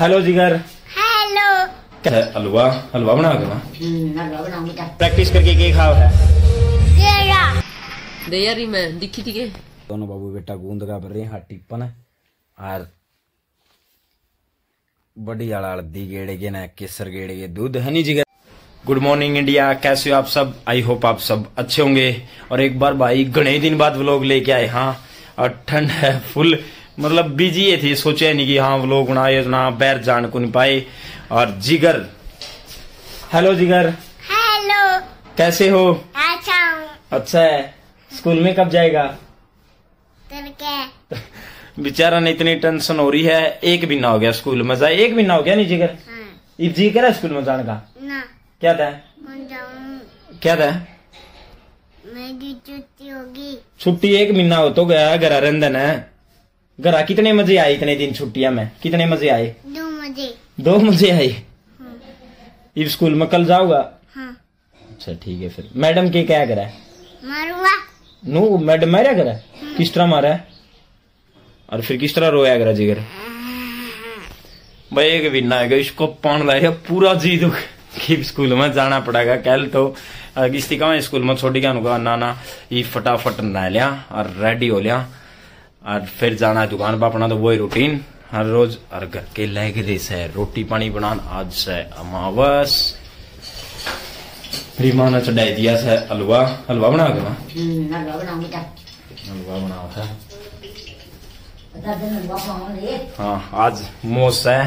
Hello जिगर। Hello हलवा? हलवा बना के ना? प्रैक्टिस करके के खाओ? है मैं दिखी थी के दोनों बाबू बेटा गूंद का भर रहे हैं टिप्पन और बड़ी आला हल्दी गेड़े के ना केसर गेड़े के दूध है नहीं जिगर। गुड मॉर्निंग इंडिया कैसे हो आप सब? आई होप आप सब अच्छे होंगे। और एक बार भाई घने दिन बाद व्लॉग लेके आए हाँ। और ठंड है फुल मतलब बिज़ी थी सोचा नहीं कि हाँ व्लॉग बनाए ना बैर जान को नहीं पाए। और जिगर। हेलो जिगर। हेलो कैसे हो? अच्छा हूँ। अच्छा है। स्कूल में कब जाएगा? बेचारा ने इतनी टेंशन हो रही है एक महीना हो गया स्कूल में। जाए एक महीना हो गया नहीं जिगर? हाँ। जी करा स्कूल में जाने का? ना। क्या था? क्या था? मेरी छुट्टी होगी। छुट्टी एक महीना हो तो गया घर रंदन है घर कितने मज़े आए इतने दिन छुट्टियाँ में? कितने मज़े आए? दो मज़े। दो मज़े आए? इब स्कूल में कल जाऊँगा? हाँ। अच्छा ठीक है फिर। मैडम के क्या करा है? मरुआ। नो मैडम मारा करा है? किस तरह मारा है? और फिर किस तरह रोया करा जिगर? भाई एक महीना है इसको पान लाया पूरा जी दुख। कि स्कूल में जाना पड़ेगा कल तो। किस्ती का स्कूल में? छोड़ी क्या होगा ना ना। ये फटाफट नहा लिया और रेडी हो लिया। और फिर जाना है दुकान पर अपना तो वही रूटीन हर रोज और घर के लग रही है। रोटी पानी बनाना आज से अमावस। रीमा ने चढ़ाई दिया से हलवा। हलवा बना के ना? हलवा बनाओ है हाँ आज मोस है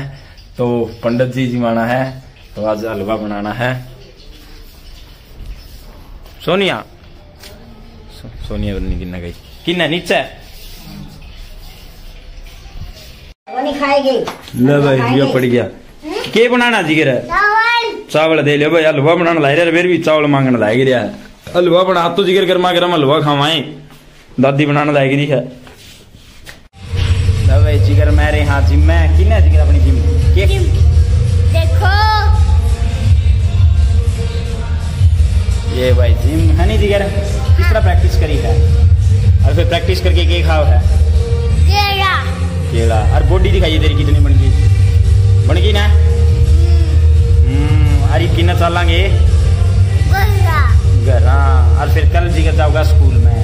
तो पंडित जी जी माना है तो आज हलवा बनाना है। सोनिया। सो, सोनिया बननी किन्ना गई किन्ना नीचे? खाएगी। ले भाई ये पड़ गया। के बनाना जी गिरा चावल। चावल दे लियो भाई हलवा बनाना लाए रे फिर भी चावल मांगने लाए गिरा। हलवा बना तो जिगर गर्मा गर्म हलवा खावाए। दादी बनाना लाए गिरी है। ले भाई जिगर मेरे हाँ जिम में। किन्ना जिगर अपनी जिम? के? देखो। ये भाई जिम है नहीं जिगर। किस तरह प्रैक्टिस करी है? और फिर प्रैक्टिस करके के खाओ है? केला और बॉडी दिखाइए तेरी कितनी बन गई? बन गई ना? हम्म अरे किन्ना चलेंगे गोरा घर हाँ और फिर कल जिगर जाऊँगा स्कूल में।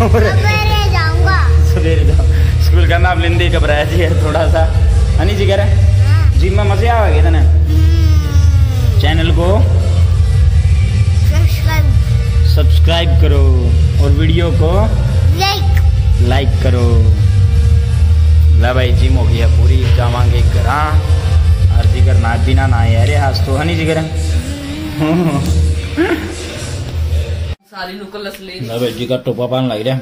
सवेरे जाऊँगा। जाओ। स्कूल का नाम लेंदे घबराया जी है थोड़ा सा हनी जी कह रहे हाँ। जिम में मज़े आवेगे तना चैनल को? सब्सक्राइब सब्सक्राइब करो। और वीडियो को? लाइक लाइक करो। ला भाई जिम हो गया पूरी जावांगे घर। और जिगर ना बिना ना यार आज तो हनी जिगर सारी नुकल लस ले ला भाई जिगर टोपा पान लग रहा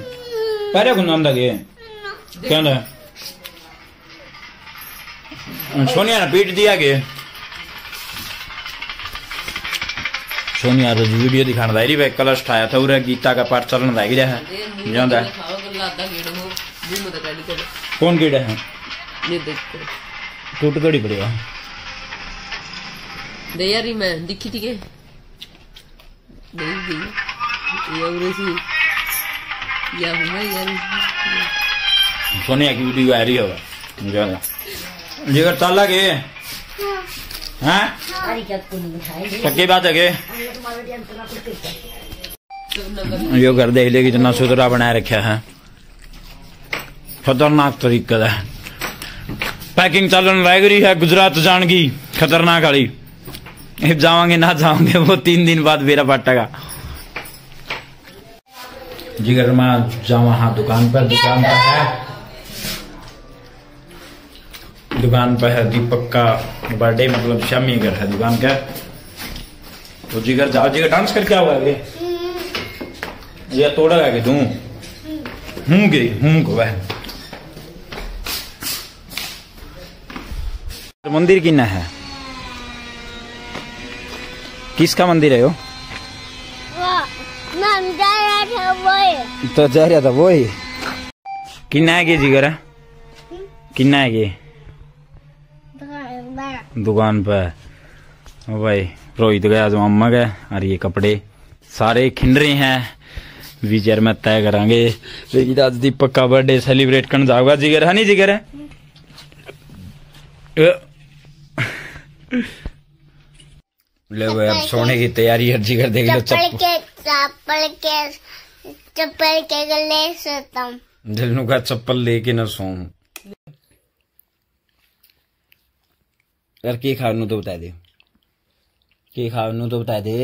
पैरे को नाम लगे क्या ना? सोनिया ने पीट दिया के? सोनिया रोज वीडियो दिखाने लाई रही कलश उठाया था उरे गीता का पाठ चलन लग गया है। जांदा है। हो मुझे कर कौन कीड़ा है? ये देख टूट कड़ी पड़ेगा दे यार मैं दिखी थी के नहीं दी ये उरे सी या हुआ यार? सोनिया की वीडियो आ रही होगा ज़्यादा जिगर चल के। हैं? पक्की बात है के यो घर देख ले कितना सुथरा बनाए रखा है। खतरनाक तरीके का पैकिंग चलन रह गई है गुजरात जान की खतरनाक वाली। अब जावांगे ना जावांगे वो तीन दिन बाद मेरा पटेगा जिगर मैं जावा हाँ दुकान पर दुकान पर है। दुकान पर है दीपक का बर्थडे मतलब शामी घर है दुकान का। तो जिगर जाओ जिगर डांस करके आओ आगे। ये तोड़ेगा कि तू हूँ गिरी हूँ को वह। मंदिर किन्ना है? किसका मंदिर है वो? वो मैं जा रहा था तो जा रहा था वो ही किन्ना है के जिगर है किन्ना है के? दुकान पे ओ भाई रोहित गया जो अम्मा गए और ये कपड़े। सारे खिंडरे हैं। विजय में तय करांगे। लेकिन आज दीपक का बर्थडे सेलिब्रेट करने जाऊँगा। जिगर है नहीं जिगर है ले भाई अब सोने की तैयारी है जिगर देख लो चप्पल के चप्पल के चप्पल के गले सोता हूँ दिल नु का चप्पल लेके ना सो यार की खानु तो बता दे। की खानु तो बता दे।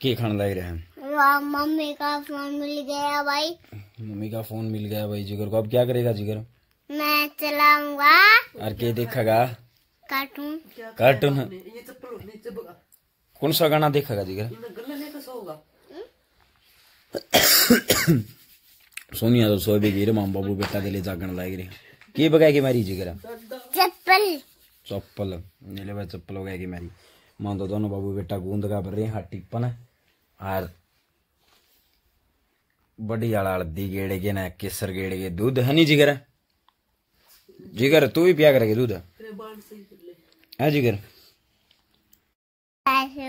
की खान लग रहा। है मम्मी का फ़ोन मिल गया भाई। मम्मी का फ़ोन मिल गया भाई जिगर को। अब क्या करेगा जिगर? चलाऊँगा। और के देखेगा? कार्टून। कार्टून। ये चप्पल नीचे बगा कौन सा गाना देखेगा जिगर सोनिया तो सोए भी गिर माँ बाबू बेटा दिले जागण लाग रही की बगाएगी मारी जिगर चप्पल। चप्पल। नीले भाई चप्पल हो गया मेरी। माँ तो दोनों बाबू बेटा गूंद का भर रहे हैं टिप्पन और बड़ी आला हल्दी गेड़े के ना केसर गेड़े के दूध है नहीं जिगर जिगर तू भी पिया करेगी दूध? है जिगर। ऐसे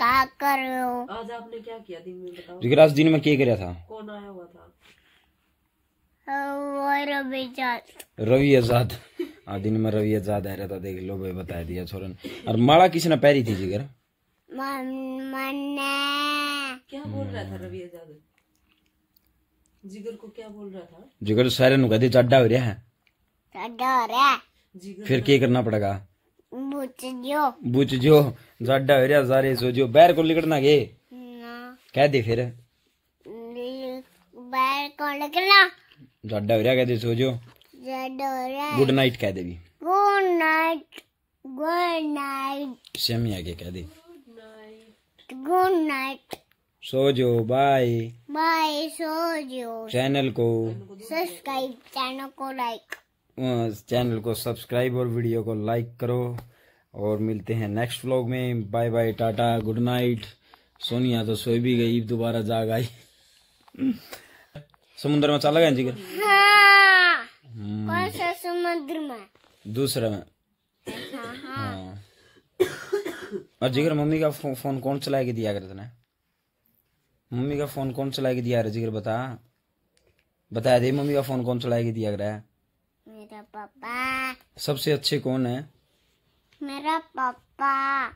क्या कर रहे हो? आज आपने क्या किया? दिन में बताओ। जिगर आज दिन में क्या कराया था? कौन आया हुआ था? रवि आज़ाद आज दिन में रवि आज़ाद आ रहा था देख लो भाई बता दिया छोरन और माला किसने पहरी थी जिगर? क्या बोल रहा था रवि आज़ाद जिगर को क्या बोल रहा था? जिगर सारे नु कहते चड्डा हो रहा है। है जिगर फिर क्या करना पड़ेगा बुझ जो जाडा हो रहा सारे सो जो बैर को लिकड़ना गे कह दे फिर बैर को लगना जाडा हो रहा कह दे सो जो गुड नाइट कह दे भी गुड नाइट गुड नाइट सेमी आगे कह दे गुड नाइट सो जो बाय बाय सो जो चैनल को सब्सक्राइब चैनल को लाइक चैनल को सब्सक्राइब और वीडियो को लाइक करो और मिलते हैं नेक्स्ट व्लॉग में। Bye bye tata good night. Sonia तो सोई भी गई दोबारा जाग आई। समुद्र में चला गया जिगर? हाँ। कौन सा समुद्र में? दूसरा में। हाँ और जिगर मम्मी का फो, फ़ोन कौन चला के दिया करते ना मम्मी का फ़ोन कौन चला के दिया रे जिगर बता। बता दे मम्मी का फ़ोन कौन चला के दिया कर? है मेरा पापा? सबसे अच्छे कौन है? मेरा पापा।